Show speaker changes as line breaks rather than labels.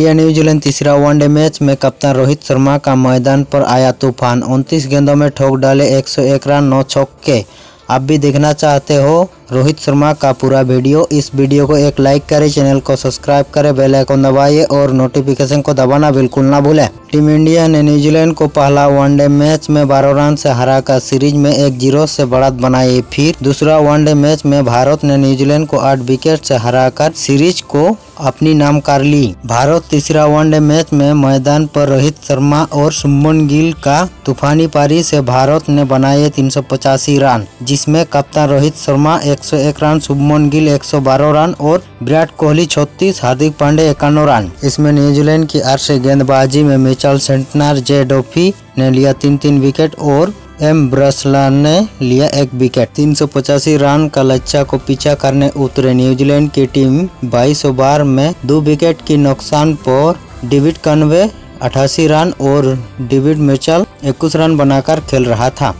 India New Zealand तीसरा one day match में कप्तान रोहित शर्मा का मैदान पर आया तूफ़ान। 29 गेंदों में ठोक डाले 101 रन, नौ छक्के। आप भी देखना चाहते हो रोहित शर्मा का पूरा वीडियो, इस वीडियो को एक लाइक करें, चैनल को सब्सक्राइब करें, बेल आइकन दबाइए और नोटिफिकेशन को दबाना बिल्कुल ना भूलें। टीम इंडिया ने न्यूजीलैंड को पहला वनडे मैच में 12 रन से हराकर सीरीज़ में एक ज़ीरो से बढ़त बनाई। फिर दूसरा वनडे मैच में भारत ने न्यूजीलैंड को आठ विकेट से हराकर सीरीज़ को अपनी नाम कर ली। भारत तीसरा वनडे मैच में मैदान पर रोहित शर्मा और सुमन गिल का तूफानी पारी से भारत ने बनाए तीन सौ पचासी रन, जिसमें कप्तान रोहित शर्मा 101 रन, शुभमन गिल 112 रन और विराट कोहली 36 हार्दिक पांडे इक्यानवे रन। इसमें न्यूजीलैंड की अर्श गेंदबाजी में मिचल सेंटनर जे डोफी ने लिया तीन तीन विकेट और एम ब्रसलान ने लिया एक विकेट। तीन सौ पचासी रन का लक्ष्य को पीछा करने उतरे न्यूजीलैंड की टीम 22 ओवर में दो विकेट की नुकसान पर डेविड कन्वे अठासी रन और डेविड मिचल इक्कीस रन बनाकर खेल रहा था।